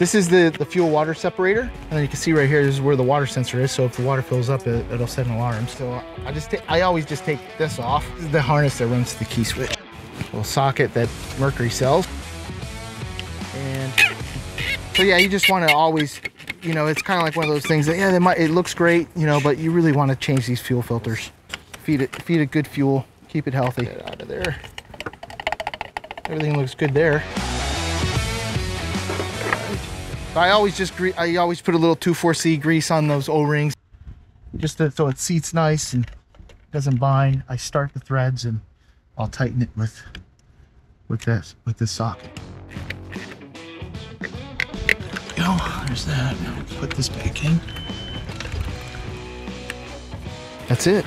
This is the, the fuel water separator. And then you can see right here, this is where the water sensor is. So if the water fills up, it, it'll set an alarm. So I just take, I always just take this off. This is the harness that runs to the key switch. Little socket that Mercury sells. And so yeah, you just want to always, you know, it's kind of like one of those things that, yeah, they might, it looks great, you know, but you really want to change these fuel filters. Feed it, feed it good fuel, keep it healthy. Get out of there. Everything looks good there. I always just I always put a little 2-4-C grease on those O-rings, just to, so it seats nice and doesn't bind. I start the threads and I'll tighten it with with this with this socket. Go. There's that. Now put this back in. That's it.